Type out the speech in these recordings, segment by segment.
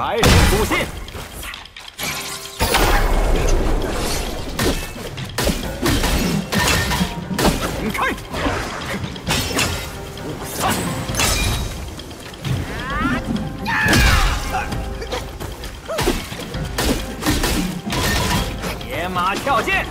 小心！闪开！三！野马跳涧！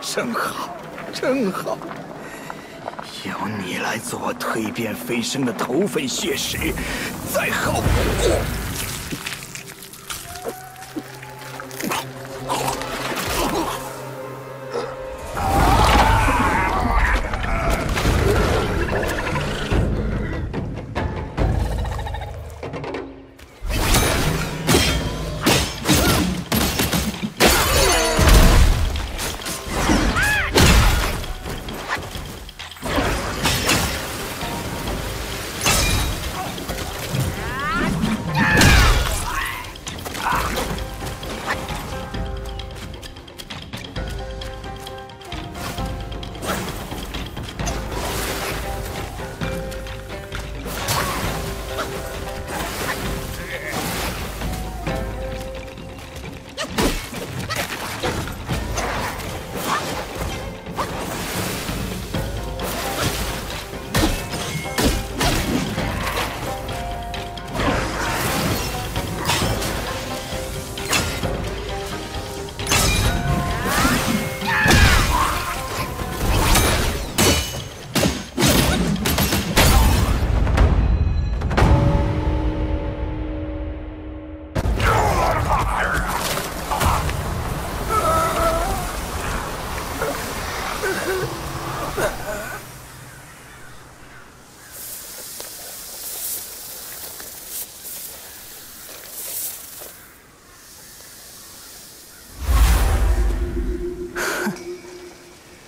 真好，真好！由你来做我蜕变飞升的头份血石，再好不过。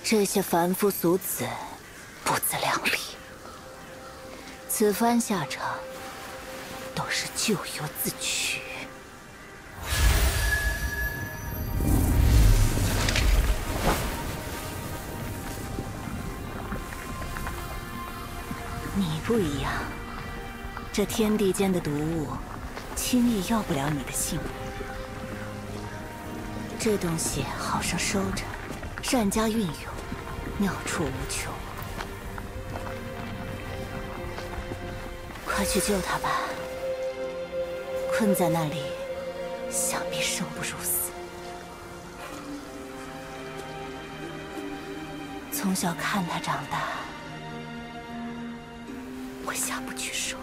这些凡夫俗子不自量力，此番下场都是咎由自取。你不一样，这天地间的毒物，轻易要不了你的性命。这东西好生收着，善加运用，妙处无穷。快去救他吧，困在那里，想必生不如死。从小看他长大，我下不去手。